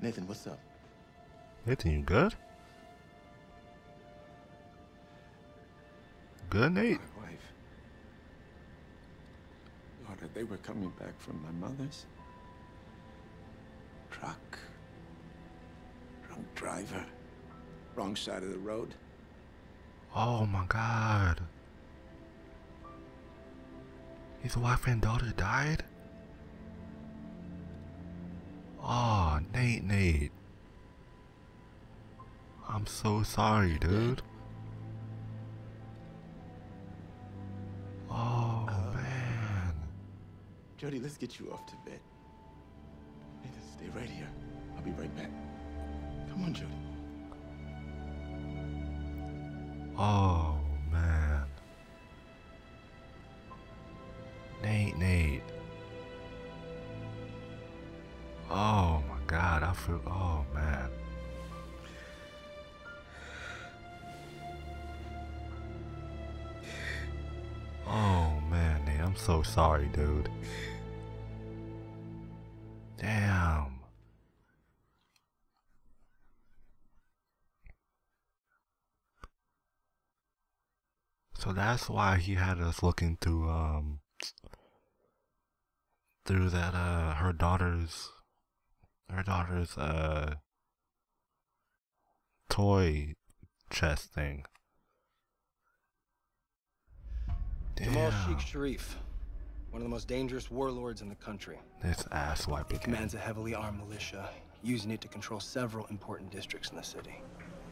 Nathan, what's up? Nathan, you good? Good, Nate? My wife. Daughter, they were coming back from my mother's. Truck. Wrong driver. Wrong side of the road. Oh my god. His wife and daughter died? Oh, Nate, Nate. I'm so sorry, dude. Oh, uh, man. Jodie, let's get you off to bed. Nathan, stay right here. I'll be right back. Come on, Jodie. Oh, man. Nate, Nate. Oh my god, I feel. Oh man. Oh man, I'm so sorry, dude. Damn. So that's why he had us looking through um through that uh her daughter's her daughter's uh toy chest thing. Jamal Sheikh Sharif, one of the most dangerous warlords in the country. This ass He commands a heavily armed militia, using it to control several important districts in the city,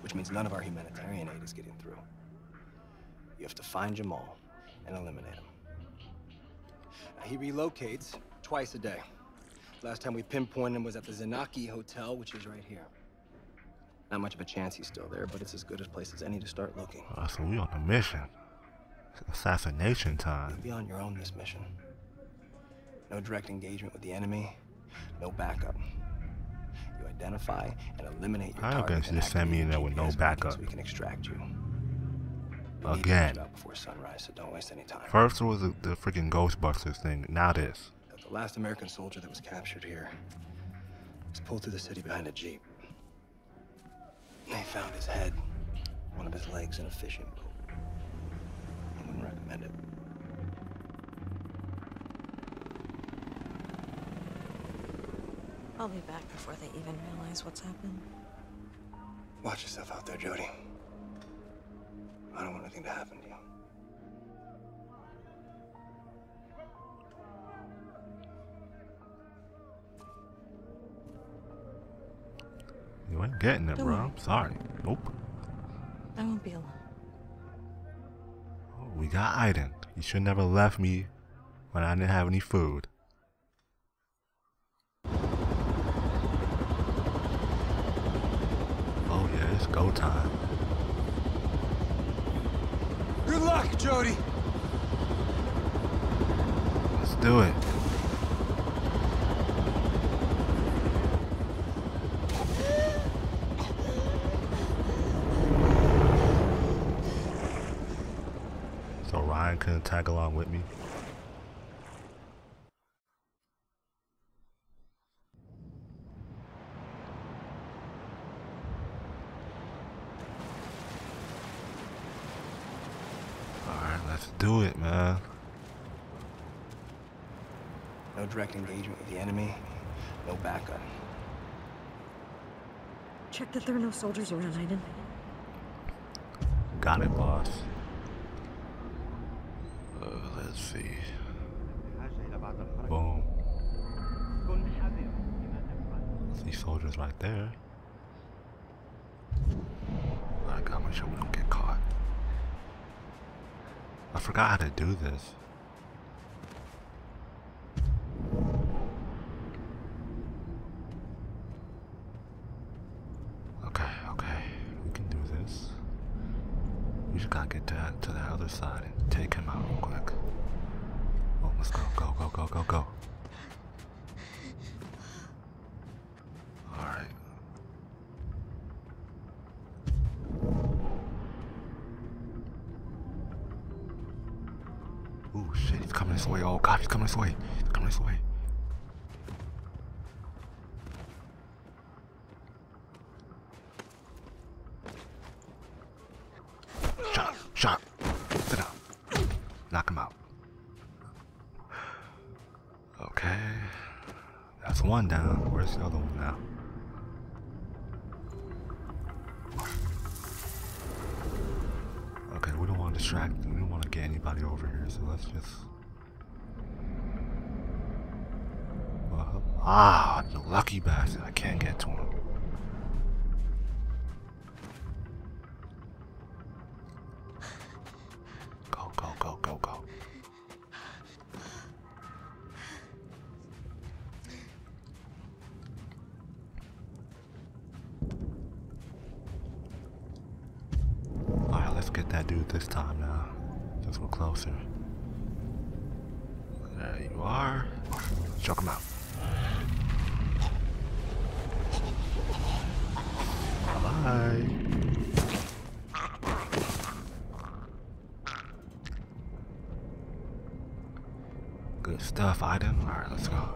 which means none of our humanitarian aid is getting through. You have to find Jamal and eliminate him. Now, he relocates twice a day. Last time we pinpointed him was at the Zanaki Hotel, which is right here. Not much of a chance he's still there, but it's as good a place as any to start looking. Oh, so we on a mission. Assassination time. You'll be on your own this mission. No direct engagement with the enemy, no backup. You identify and eliminate your target gonna and just send me in there with no backup? So we can extract you. We need to Again. get you out before sunrise, so don't waste any time. First was the, the freaking Ghostbusters thing. Now this. The last American soldier that was captured here was pulled through the city behind a jeep. They found his head, one of his legs in a fishing boat. I wouldn't recommend it. I'll be back before they even realize what's happened. Watch yourself out there, Jodie. I don't want anything to happen getting it, Don't bro. worry. I'm sorry. Nope. I won't be alone. Oh, we got Aiden. You should never left me when I didn't have any food. Oh yeah, it's go time. Good luck, Jodie. Let's do it. Couldn't tag along with me. Alright, let's do it, man. No direct engagement with the enemy, no backup. Check that there are no soldiers around, Aiden. Got it, boss. Uh, let's see. Boom. See soldiers right there. I gotta make sure we don't get caught. I forgot how to do this. Okay, okay, we can do this. We just gotta get to, to the other side and take him out real quick. Oh, let's go, go, go, go, go, go. Alright. Ooh, shit, he's coming this way. Oh, God, he's coming this way. He's coming this way. That dude this time now. Since we're closer. There you are. Choke him out. Bye. Good stuff, Aiden. Alright, let's go.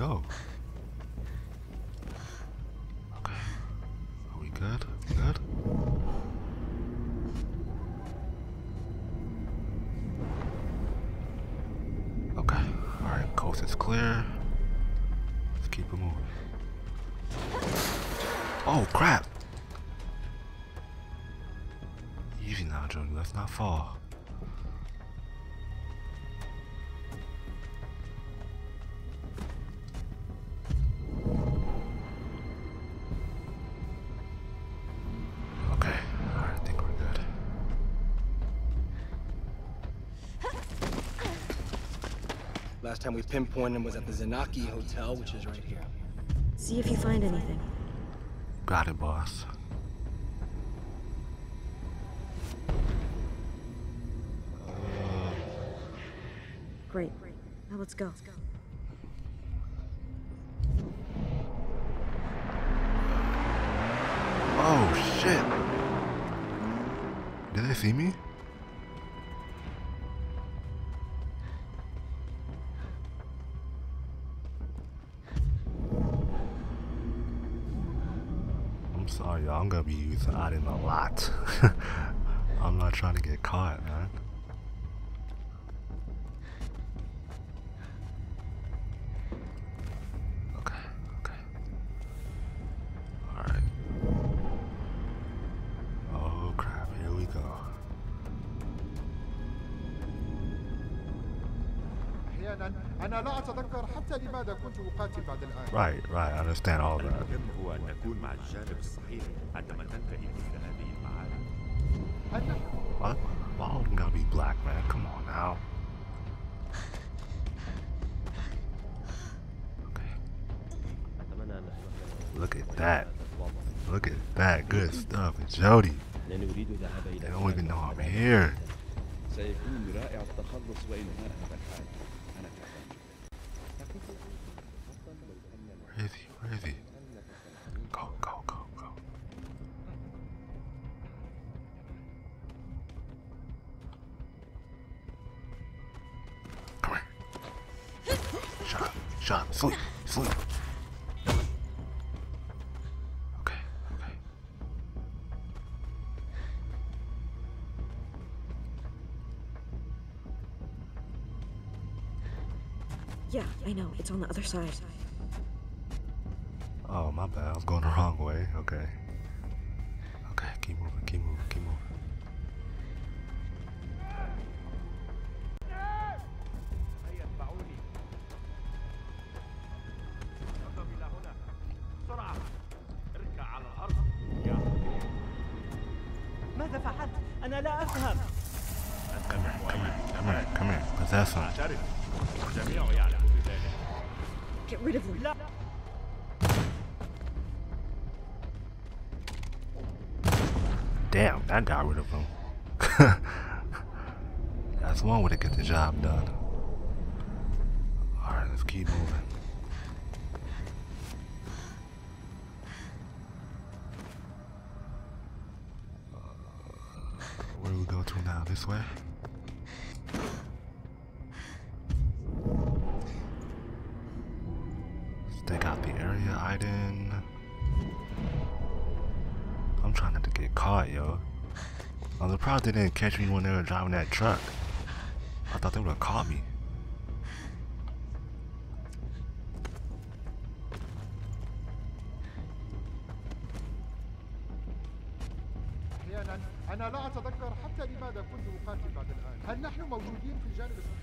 Go, Okay. Are we good? Good? Okay. Alright, coast is clear. Let's keep it moving. Oh, crap! Easy now, Jodie. Let's not fall. Last time we pinpointed him was at the Zanaki Hotel, which is right here. See if you find anything. Got it, boss. Great. Now let's go. Oh shit! Did they see me? Using Aiden a lot. I'm not trying to get caught, man. Right, right, I understand all that. What? Why all of gotta be black, man? Come on now. Look at that. Look at that. Good stuff. Jodie. They don't even know I'm here. Where is he? Where is he? Go, go, go, go. Come here. Shut up. Sleep. Sleep. Okay, okay. Yeah, I know. It's on the other side. Oh, my bad. I was going the wrong way. Okay. Okay, keep moving, keep moving, That got rid of him. That's one way to get the job done. Alright, let's keep moving. Uh, Where do we go to now? This way? surprised they didn't catch me when they were driving that truck. I thought they would have caught me.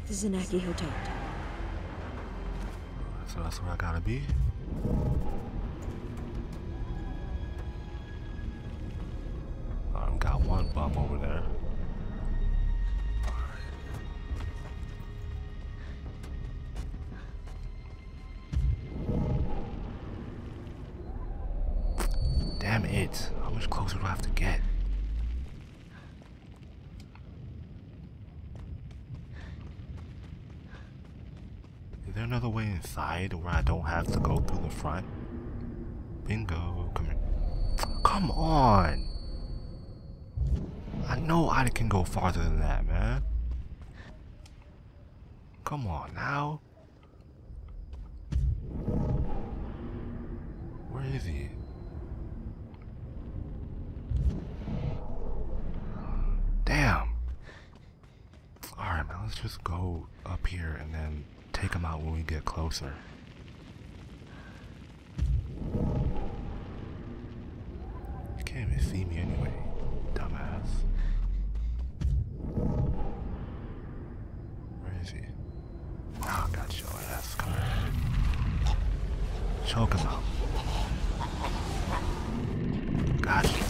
This Zanaki Hotel. So that's where I gotta be. There another way inside where I don't have to go through the front? Bingo. Come here. Come on. I know I can go farther than that, man. Come on now. Where is he? Damn. Alright, man, let's just go up here and then take him out when we get closer. You can't even see me anyway, dumbass. Where is he? Oh, got your ass. Come here. Choke him out. Gotcha.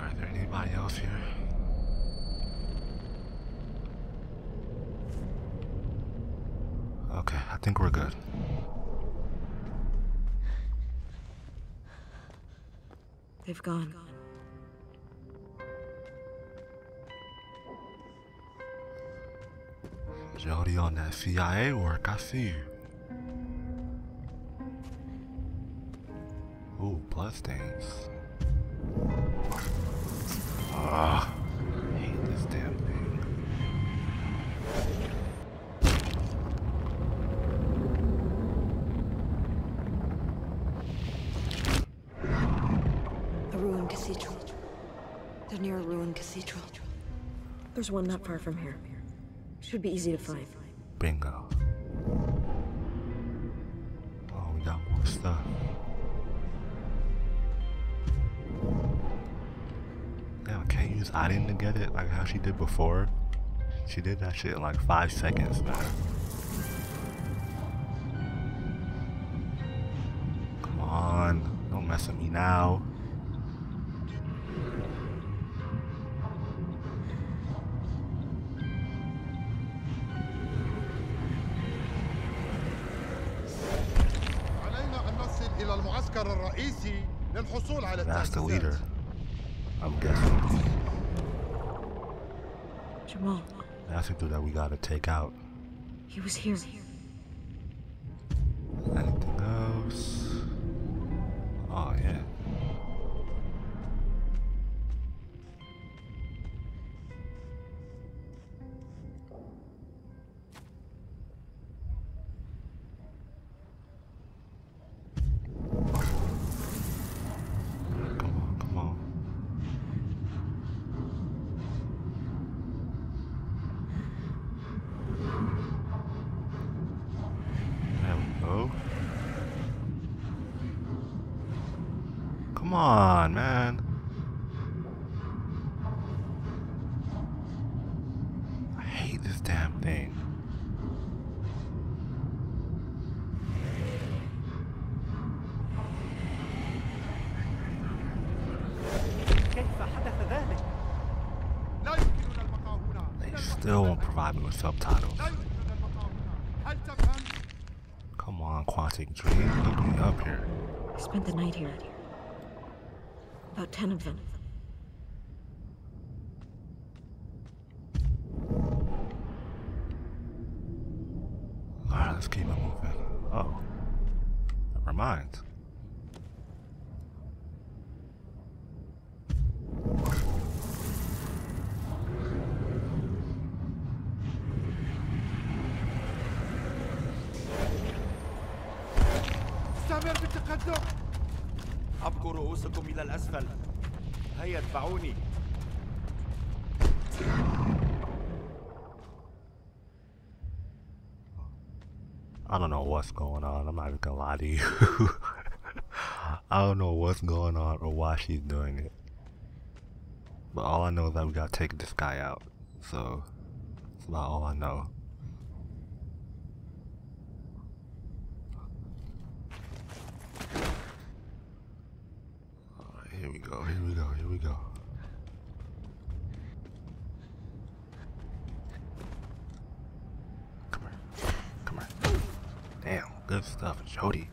Are there anybody else here? Okay, I think we're good. They've gone. Jodie on that CIA work, I see you. Ooh, bloodstains. Ah, I hate this damn thing. A ruined cathedral. They're near a ruined cathedral. There's one not far from here. Should be easy to find. Bingo. Oh, we got more stuff. Damn, I can't use Aiden to get it like how she did before. She did that shit in like five seconds, man. Come on, don't mess with me now. إلى المعسكر الرئيسي للحصول على That's the التعزيزات. leader. I'm guessing. Jamal, That's the dude that we gotta take out. he was here. Anything Come on, man. I hate this damn thing. They still won't provide me with subtitles. Come on, Quantic Dream, look me up here. I spent the night here. About ten of them. I don't know what's going on. I'm not even gonna lie to you. I don't know what's going on or why she's doing it. But all I know is that we gotta take this guy out. So, that's about all I know. Here we go, here we go, here we go. Come here. Come here. Damn, good stuff, Jodie.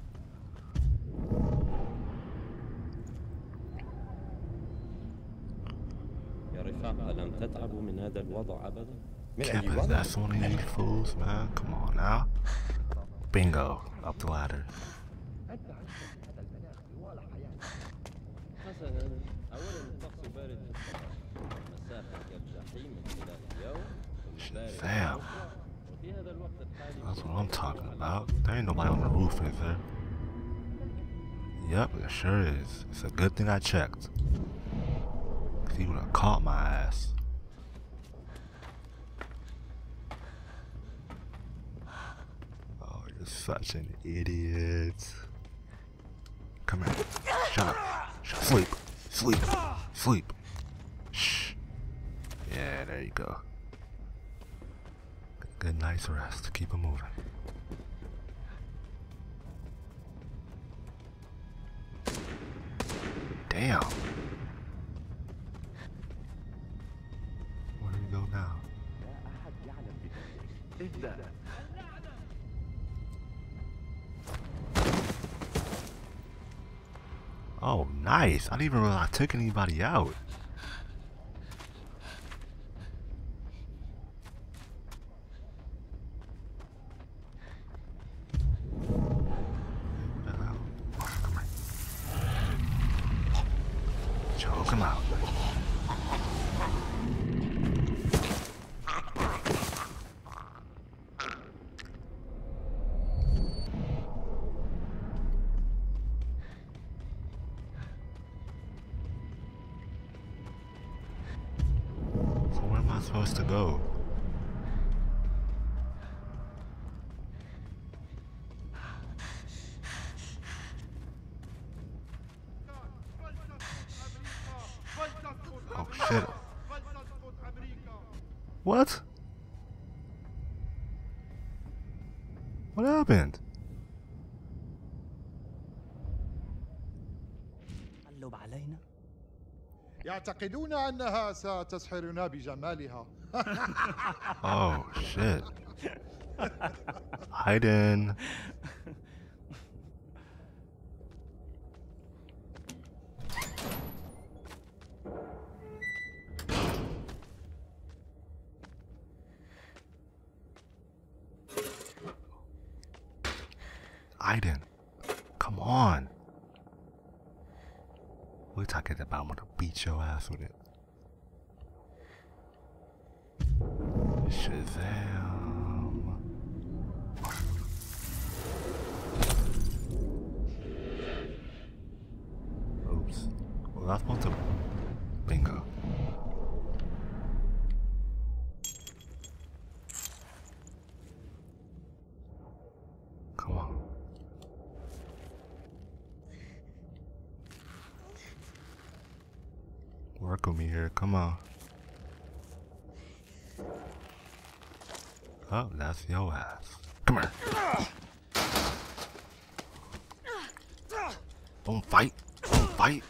Yeah, but is that fools, man? Come on now. Bingo. Up the ladder. Damn. That's what I'm talking about. There ain't nobody on the roof, is there? Yep, it sure is. It's a good thing I checked. Cause he would have caught my ass. Oh, you're such an idiot. Come here. Shut up. Sleep. Sleep. Sleep. Shh. Yeah, there you go. Good night's rest. Keep it moving. Damn. Where do we go now? Oh, nice. I didn't even realize I took anybody out. I supposed to go? يعتقدون أنها ستسحرنا بجمالها Oh shit. Hayden. Aiden, that's to. Bingo. Come on. Work with me here. Come on. Oh, that's your ass. Come here. Don't fight. Don't fight.